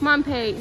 Mom on, Pate.